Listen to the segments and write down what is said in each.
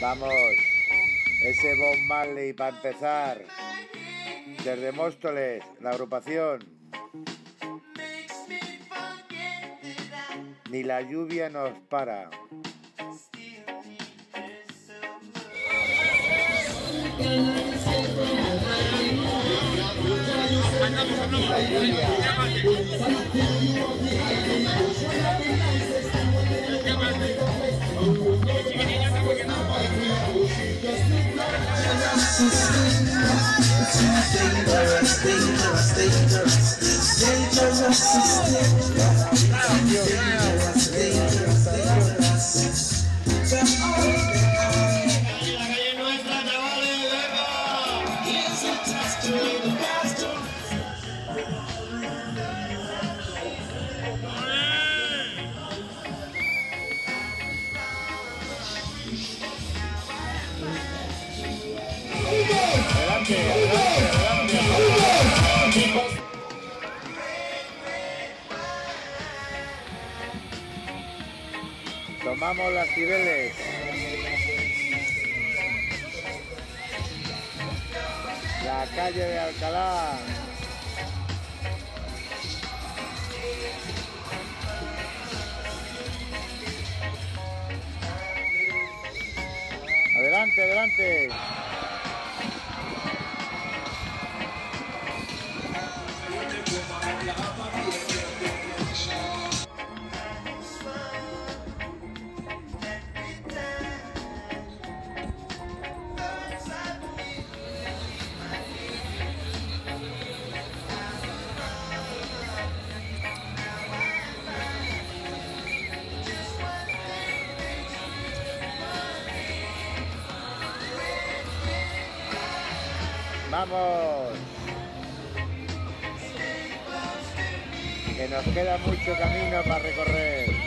Vamos, ese Bob Marley para empezar. Desde Móstoles, la agrupación. Ni la lluvia nos para. Adelante. Tomamos las Cibeles. La calle de Alcalá. Adelante, adelante. Vamos. Que nos queda mucho camino para recorrer.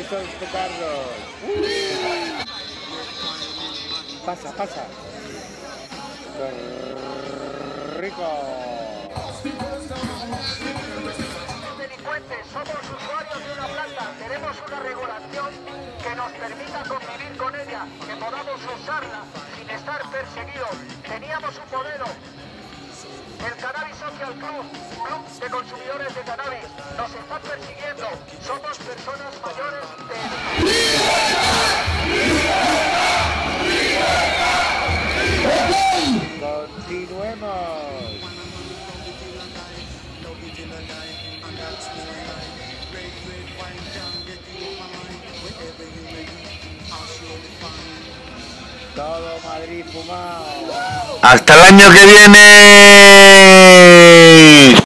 Eso es tu Carlos. Pasa, pasa. Rico. delincuentes, somos usuarios de una planta, tenemos una regulación que nos permita convivir con ella, que podamos usarla sin estar perseguidos. Teníamos un modelo, el Cannabis Social Club, Club de Consumidores de Cannabis, nos están persiguiendo, somos personas mayores de... Continuemos. Todo Madrid fumado. Hasta el año que viene.